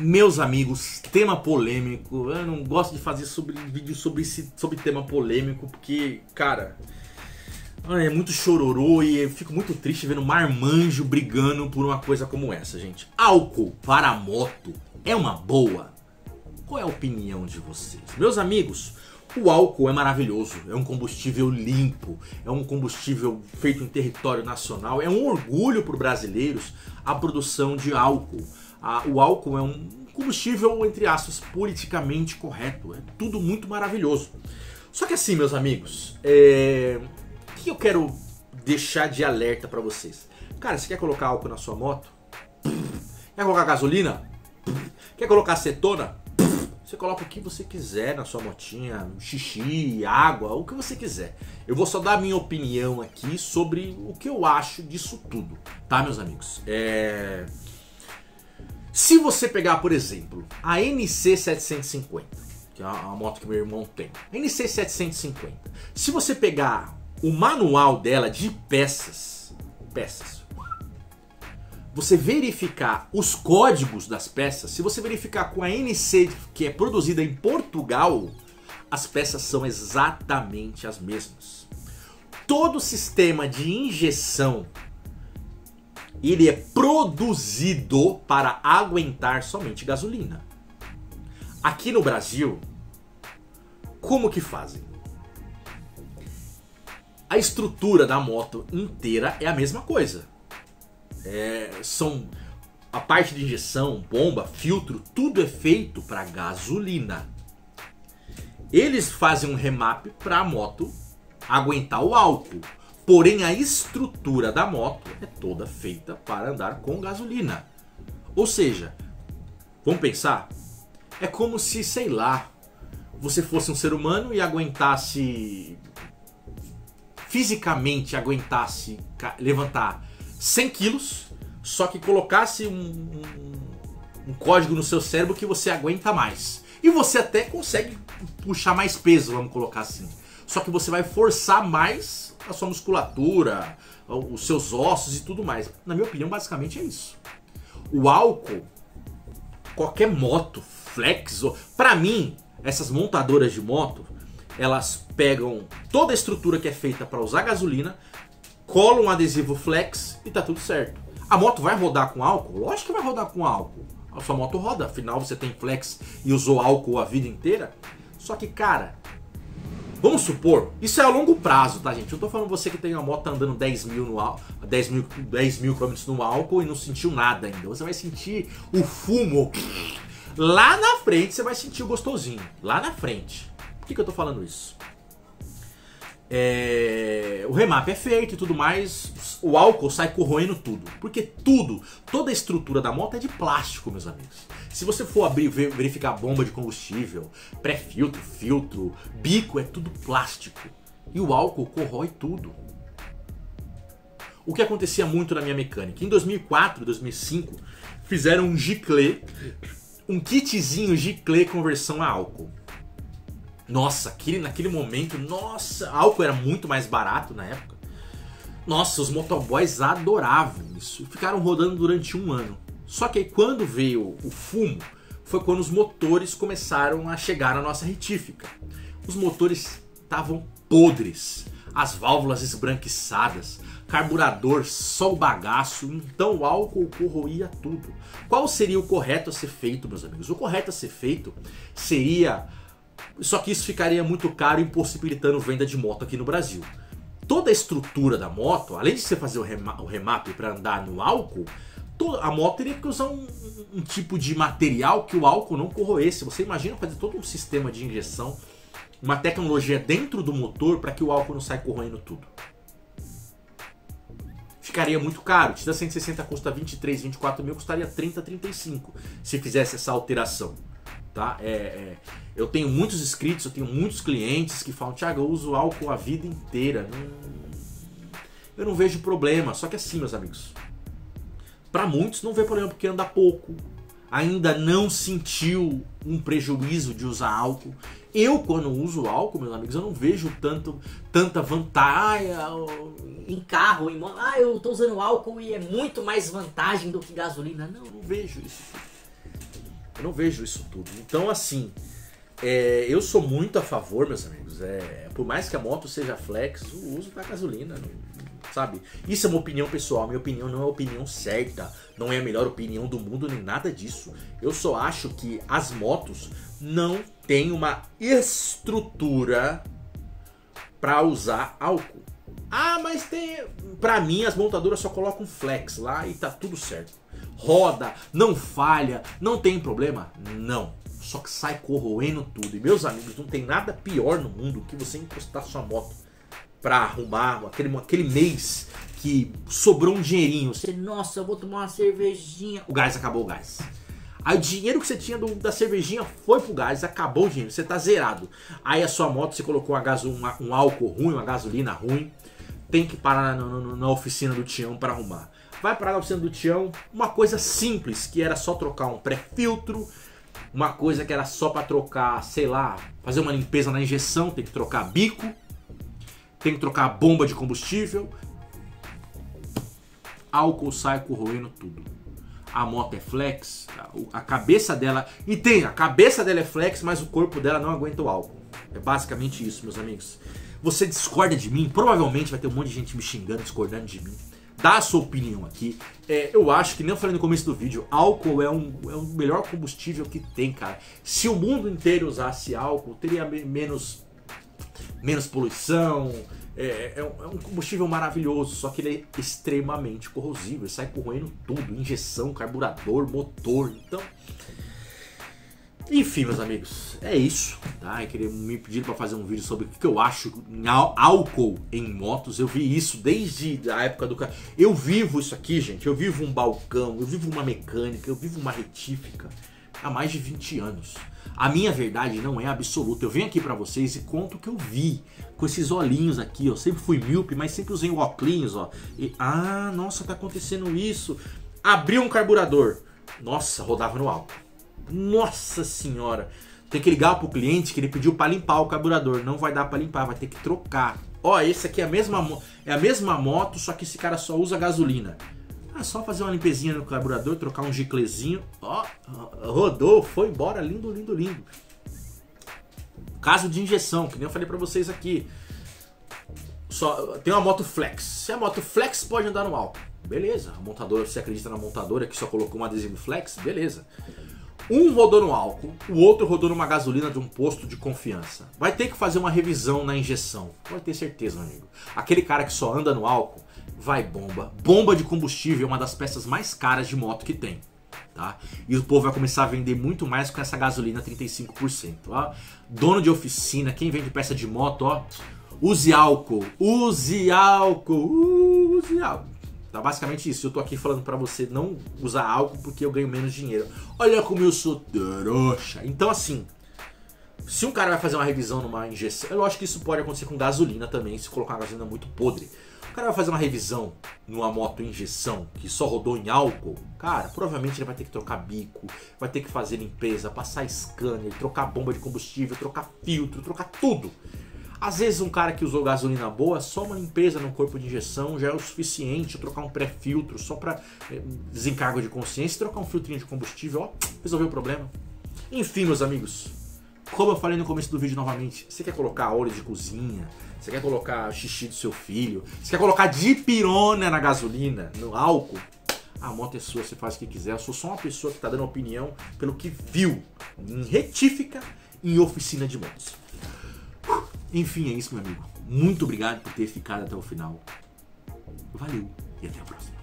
Meus amigos, tema polêmico. Eu não gosto de fazer sobre, vídeo sobre, esse, sobre tema polêmico, porque, cara, é muito chororô e eu fico muito triste vendo marmanjo brigando por uma coisa como essa, gente. Álcool para moto é uma boa? Qual é a opinião de vocês? Meus amigos, o álcool é maravilhoso, é um combustível limpo, é um combustível feito em território nacional, é um orgulho para os brasileiros a produção de álcool a, o álcool é um combustível, entre aspas, politicamente correto. É tudo muito maravilhoso. Só que assim, meus amigos, é... o que eu quero deixar de alerta para vocês? Cara, você quer colocar álcool na sua moto? Quer colocar gasolina? Quer colocar acetona? Você coloca o que você quiser na sua motinha, xixi, água, o que você quiser. Eu vou só dar a minha opinião aqui sobre o que eu acho disso tudo, tá, meus amigos? É... Se você pegar, por exemplo, a NC750, que é a moto que meu irmão tem, a NC750, se você pegar o manual dela de peças, peças, você verificar os códigos das peças, se você verificar com a NC que é produzida em Portugal, as peças são exatamente as mesmas. Todo sistema de injeção ele é produzido para aguentar somente gasolina. Aqui no Brasil, como que fazem? A estrutura da moto inteira é a mesma coisa. É, são a parte de injeção, bomba, filtro, tudo é feito para gasolina. Eles fazem um remap para a moto aguentar o álcool. Porém, a estrutura da moto é toda feita para andar com gasolina. Ou seja, vamos pensar? É como se, sei lá, você fosse um ser humano e aguentasse. fisicamente aguentasse levantar 100 quilos, só que colocasse um, um, um código no seu cérebro que você aguenta mais. E você até consegue puxar mais peso, vamos colocar assim. Só que você vai forçar mais a sua musculatura, os seus ossos e tudo mais. Na minha opinião, basicamente é isso. O álcool, qualquer moto, flex, para mim, essas montadoras de moto, elas pegam toda a estrutura que é feita para usar gasolina, colam um adesivo flex e tá tudo certo. A moto vai rodar com álcool? Lógico que vai rodar com álcool. A sua moto roda, afinal você tem flex e usou álcool a vida inteira. Só que, cara, Vamos supor, isso é a longo prazo, tá, gente? Eu tô falando você que tem uma moto andando 10 mil, no, 10 mil, 10 mil quilômetros no álcool e não sentiu nada ainda. Você vai sentir o fumo. Lá na frente você vai sentir o gostosinho. Lá na frente. Por que, que eu tô falando isso? É, o remap é feito e tudo mais, o álcool sai corroendo tudo. Porque tudo, toda a estrutura da moto é de plástico, meus amigos. Se você for abrir, verificar bomba de combustível, pré-filtro, filtro, bico, é tudo plástico. E o álcool corrói tudo. O que acontecia muito na minha mecânica? Em 2004, 2005, fizeram um giclê, um kitzinho giclê conversão a álcool. Nossa, aquele, naquele momento, nossa, álcool era muito mais barato na época. Nossa, os motoboys adoravam isso. Ficaram rodando durante um ano. Só que aí quando veio o fumo, foi quando os motores começaram a chegar na nossa retífica. Os motores estavam podres, as válvulas esbranquiçadas, carburador só o bagaço, então o álcool corroía tudo. Qual seria o correto a ser feito, meus amigos? O correto a ser feito seria só que isso ficaria muito caro, impossibilitando venda de moto aqui no Brasil. Toda a estrutura da moto, além de você fazer o, rema, o remap para andar no álcool, toda, a moto teria que usar um, um, tipo de material que o álcool não corroesse. Você imagina fazer todo um sistema de injeção, uma tecnologia dentro do motor para que o álcool não saia corroendo tudo. Ficaria muito caro. Tida 160 custa 23, 24 mil, custaria 30, 35 se fizesse essa alteração. Tá? É, é, eu tenho muitos inscritos, eu tenho muitos clientes que falam, Thiago, eu uso álcool a vida inteira. Não... Eu não vejo problema. Só que assim, meus amigos, para muitos não vê problema porque anda pouco. Ainda não sentiu um prejuízo de usar álcool. Eu, quando uso álcool, meus amigos, eu não vejo tanto, tanta vantagem. Em carro, em moto. Ah, eu tô usando álcool e é muito mais vantagem do que gasolina. Não, não vejo isso. Eu não vejo isso tudo. Então, assim, é, eu sou muito a favor, meus amigos. É, por mais que a moto seja flex, o uso da gasolina, não- sabe? Isso é uma opinião pessoal. Minha opinião não é a opinião certa, não é a melhor opinião do mundo, nem nada disso. Eu só acho que as motos não têm uma estrutura para usar álcool. Ah, mas tem. Pra mim, as montadoras só colocam flex lá e tá tudo certo. Roda, não falha, não tem problema? Não. Só que sai corroendo tudo. E meus amigos, não tem nada pior no mundo que você encostar sua moto pra arrumar aquele, aquele mês que sobrou um dinheirinho. Você, nossa, eu vou tomar uma cervejinha. O gás acabou o gás. Aí o dinheiro que você tinha do- da cervejinha foi pro gás, acabou o dinheiro, você tá zerado. Aí a sua moto, você colocou uma gaso, uma- um álcool ruim, uma gasolina ruim, tem que parar na, na- na oficina do Tião para arrumar. Vai parar na oficina do Tião, uma coisa simples, que era só trocar um pré-filtro, uma coisa que era só para trocar, sei lá, fazer uma limpeza na injeção, tem que trocar bico, tem que trocar a bomba de combustível, álcool sai corroendo tudo. A moto é flex, a- cabeça dela. E tem, a cabeça dela é flex, mas o corpo dela não aguenta o álcool. É basicamente isso, meus amigos. Você discorda de mim, provavelmente vai ter um monte de gente me xingando, discordando de mim. Dá a sua opinião aqui. É, eu acho que, nem eu falei no começo do vídeo, álcool é um, é o melhor combustível que tem, cara. Se o mundo inteiro usasse álcool, teria me- menos menos poluição. É, é um, é um combustível maravilhoso, só que ele é extremamente corrosivo. Ele sai corroendo tudo: injeção, carburador, motor. Então. Enfim, meus amigos, é isso. Tá? Eu queria me pedir para fazer um vídeo sobre o que eu acho em ál- álcool em motos. Eu vi isso desde a época do. ca- Eu vivo isso aqui, gente. Eu vivo um balcão, eu vivo uma mecânica, eu vivo uma retífica há mais de 20 anos. A minha verdade não é absoluta. Eu venho aqui pra vocês e conto o que eu vi com esses olhinhos aqui. Eu sempre fui míope, mas sempre usei óculos, ó. E, ah, nossa, tá acontecendo isso. Abriu um carburador. Nossa, rodava no álcool. Nossa senhora. Tem que ligar pro cliente que ele pediu pra limpar o carburador. Não vai dar pra limpar, vai ter que trocar. Ó, esse aqui é a mesma, é a mesma moto, só que esse cara só usa gasolina. É só fazer uma limpezinha no carburador, trocar um giclezinho. Ó, rodou, foi embora, lindo, lindo, lindo. Caso de injeção, que nem eu falei pra vocês aqui. Só tem uma moto flex. Se a moto flex pode andar no álcool, beleza. A montadora, você acredita na montadora que só colocou um adesivo flex, beleza. Um rodou no álcool, o outro rodou numa gasolina de um posto de confiança. Vai ter que fazer uma revisão na injeção. Pode ter certeza, amigo. Aquele cara que só anda no álcool, vai bomba. Bomba de combustível é uma das peças mais caras de moto que tem. Tá? E o povo vai começar a vender muito mais com essa gasolina 35%. Ó. Dono de oficina, quem vende peça de moto, ó, use álcool, use álcool, use álcool. Tá basicamente isso. Eu tô aqui falando pra você não usar álcool porque eu ganho menos dinheiro. Olha como eu sou trouxa. Então assim, se um cara vai fazer uma revisão numa injeção, eu acho que isso pode acontecer com gasolina também, se colocar uma gasolina muito podre. O cara vai fazer uma revisão numa moto injeção que só rodou em álcool, cara, provavelmente ele vai ter que trocar bico, vai ter que fazer limpeza, passar scanner, trocar bomba de combustível, trocar filtro, trocar tudo. Às vezes um cara que usou gasolina boa, só uma limpeza no corpo de injeção já é o suficiente, trocar um pré-filtro só para desencargo de consciência, trocar um filtrinho de combustível, ó, resolveu o problema. Enfim, meus amigos, como eu falei no começo do vídeo novamente, você quer colocar óleo de cozinha, você quer colocar xixi do seu filho, você quer colocar dipirona na gasolina, no álcool, a moto é sua, você faz o que quiser. Eu sou só uma pessoa que está dando opinião pelo que viu em retífica em oficina de motos. Enfim, é isso, meu amigo. Muito obrigado por ter ficado até o final. Valeu e até a próxima.